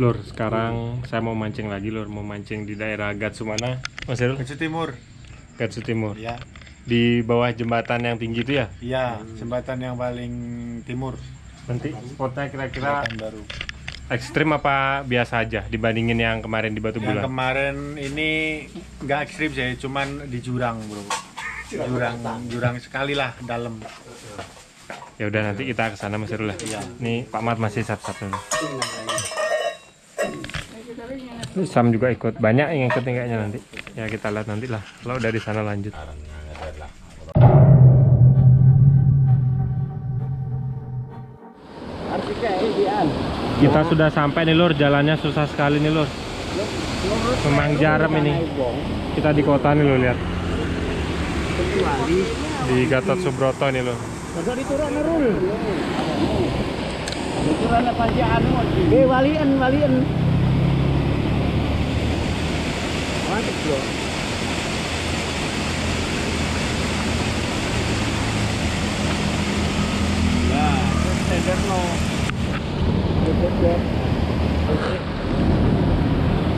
Lur, sekarang saya mau mancing lagi lur, mau mancing di daerah Gatsu mana? Mas Irul? Kecil Timur. Gatsu Timur. Ya. Di bawah jembatan yang tinggi itu ya? Iya, jembatan yang paling timur. Nanti spotnya kira-kira baru. ekstrim apa biasa aja dibandingin yang kemarin di Batu Yang Bulan? kemarin ini nggak ekstrim sih, cuman di jurang, Bro. Jurang, jurang sekali lah dalam. Ya udah nanti kita ke sana Mas Irul ya. Iya. Nih Pak Mat masih satu-satu. Sam juga ikut banyak yang ikut kayaknya nanti. Ya kita lihat nanti lah. Kalau dari sana lanjut. Kita sudah sampai nih lur, jalannya susah sekali nih lur. Memang jaram ini. Kita di kota nih lur lihat. Di Gatot Subroto nih lur. Eh walian walian. Mantap bro. Ya, tender no.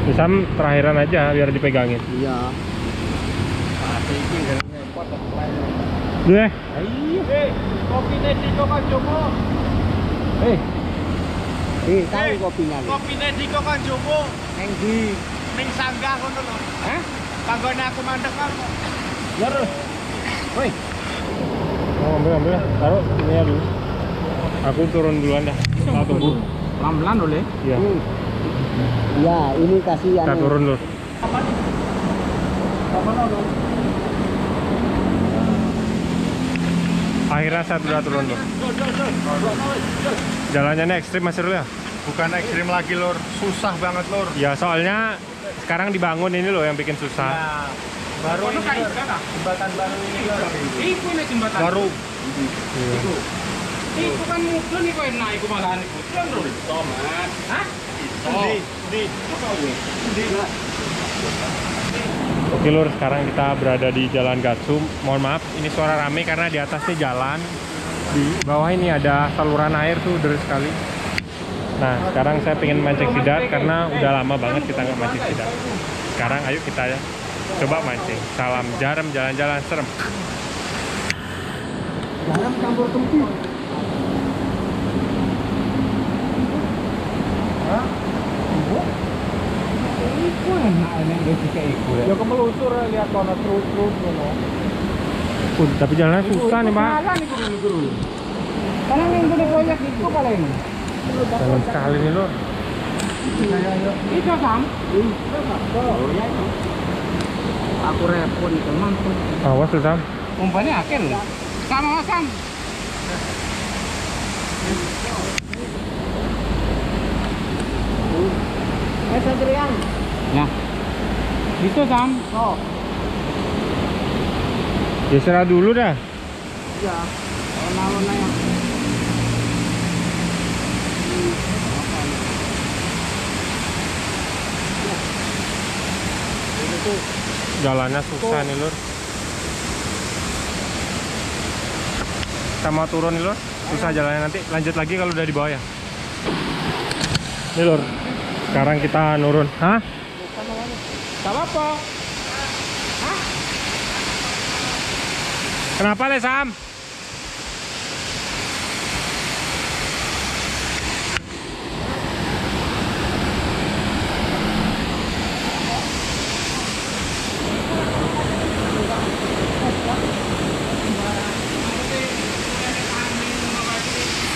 Ini Sam terakhiran aja biar dipegangin. Iya. Pasti ini repot Duh eh. Eh, kopi nasi kok kan Jomo. Eh. Eh, tahu kopinya. Kopi nedi kok kan Jomo, Neng di. Ning sanggah ngono lho. Hah? Panggone aku mandek kan. Lur. Woi, Oh, ambil ambil. Taruh ini ya dulu. Aku turun duluan dah. Kita tunggu. pelan-pelan boleh. Iya. Ya, ini kasih Kita turun lur. Akhirnya saya sudah turun lur. Jalannya ini ekstrim Mas Irul ya? Bukan ekstrim lagi, Lur. Susah banget, Lur. Ya soalnya sekarang dibangun ini loh yang bikin susah. Nah, baru ini, Lur. jembatan baru ini. Iku nek jembatan. Baru. Iya. Iku kan mudun iku enak iku malahan iku. Lur. Tomat. Hah? Di, di. Oke lur, sekarang kita berada di Jalan Gatsu. Mohon maaf, ini suara rame karena di atasnya jalan. Di bawah ini ada saluran air tuh deras sekali. Nah, sekarang saya pengen mancing sidat karena udah lama banget kita nggak mancing sidat. Sekarang ayo kita ya coba mancing. Salam jaram jalan-jalan serem. Garam campur kempis. Iku enak enak dari kayak iku. Ya kemelusur lihat kono terus-terus ngono. Uh, tapi jalannya susah nih, Pak. Jalan iku dulu dulu. Karena minggu di proyek itu paling. Jalan sekali nih, Lur. Itu sam. Aku repot itu mampu. Awas lu, Sam. Umpannya akhir loh. Sama sam. Eh, Sadrian. Ya. Itu sam. Oh. Geser dulu dah. Iya. Warna-warna yang Jalannya susah nih, Lur. Kita mau turun nih, Lur. Susah jalannya nanti. Lanjut lagi kalau udah di bawah ya. Nih, Lur. Sekarang kita nurun. Hah? Gak apa-apa. Kenapa, Le, Sam?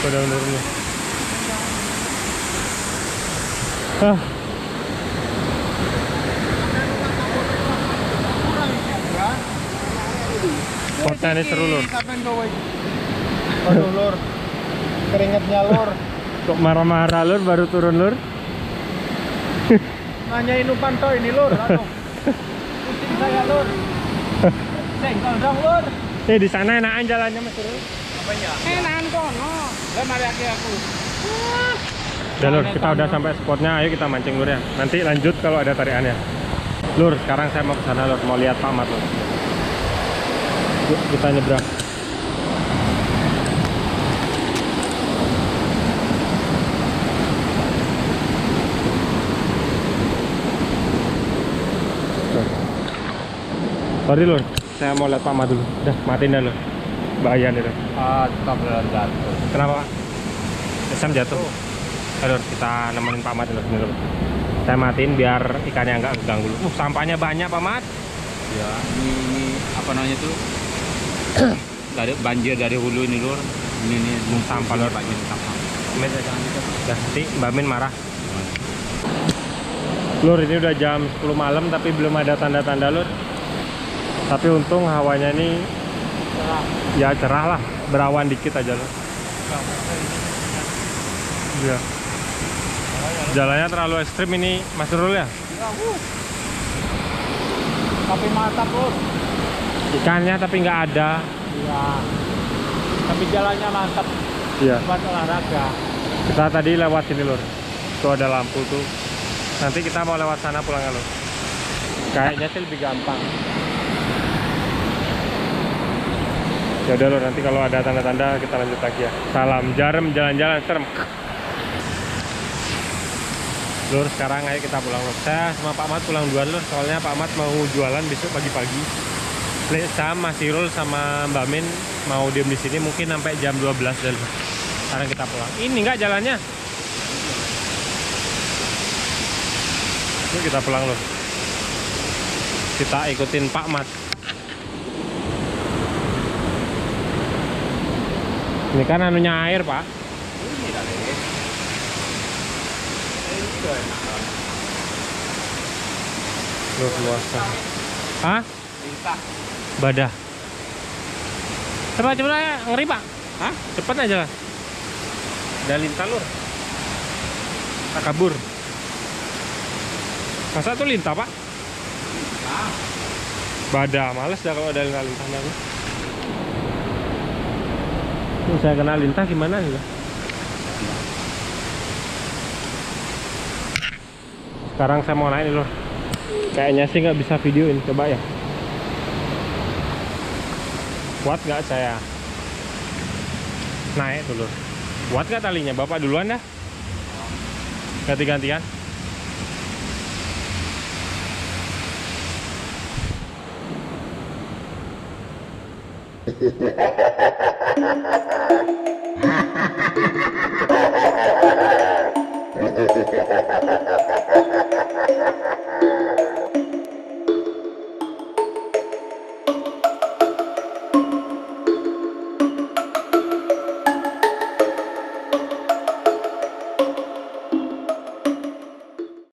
Udah nurun nih. Ah. Ini seru lur. Kapan kowe? Aduh, Lur. Keringetnya, Lur. Kok marah-marah lur baru turun lur? Nanyain umpan toh ini, Lur. Pusing saya, Lur. Senggol dong, Lur. Eh di sana enakan jalannya mas Eh, aku. Ya Lur, kita udah sampai spotnya, ayo kita mancing Lur ya. Nanti lanjut kalau ada tariannya. Lur, sekarang saya mau ke sana Lur, mau lihat Pak Mat Lur. Yuk, kita nyebrang. Sorry Lur, saya mau lihat Pak Mat dulu. Udah, matiin dah Lur. Bahaya nih lur. Astagfirullah. Kenapa Pak? Sam jatuh. Ayo lur, kita nemenin Pak Mat dulu. Lur. Saya matiin biar ikannya nggak ganggu dulu. Uh, sampahnya banyak Pak Mat. Ya, ini, ini apa namanya tuh? dari banjir dari hulu ini lur. Ini ini Sampah, Lur. banjir sampah. Min, jangan gitu. Nanti Mbak Min marah. Lur, ini udah jam 10 malam tapi belum ada tanda-tanda lur. Tapi untung hawanya ini ya cerah lah, berawan dikit aja lur. Iya. Jalannya terlalu ekstrim ini Mas Nurul ya? Tapi mantap bos. Ikannya tapi nggak ada. Iya. Tapi jalannya mantap Iya. buat olahraga. Kita tadi lewat sini lur. Tuh ada lampu tuh. Nanti kita mau lewat sana pulangnya lur. Kayaknya sih lebih gampang. Ya udah lur, nanti kalau ada tanda-tanda kita lanjut lagi ya. Salam jarum jalan-jalan serem. Lur, sekarang ayo kita pulang lur. Saya sama Pak Mat pulang duluan lur, soalnya Pak Mat mau jualan besok pagi-pagi. Le- Saya Mas Irul sama Mbak Min mau diem di sini mungkin sampai jam 12 dan sekarang kita pulang. Ini enggak jalannya. Yuk kita pulang loh. Kita ikutin Pak Mat. Ini kan anunya air, Pak. Ini kali. Luar luasa. Hah? Lintah. Badah. Coba coba ya, ngeri, Pak. Hah? Cepet aja lah. Ada lintah lur. Tak kabur. Masa tuh lintah, Pak? Ah, Badah, males dah kalau ada lintah-lintahnya Tuh saya kena lintah gimana nih? Sekarang saya mau naik nih lur. Kayaknya sih nggak bisa videoin, coba ya. Kuat nggak saya? Naik tuh lur. Kuat nggak talinya? Bapak duluan dah. Ganti-gantian. Ha ha ha ha ha!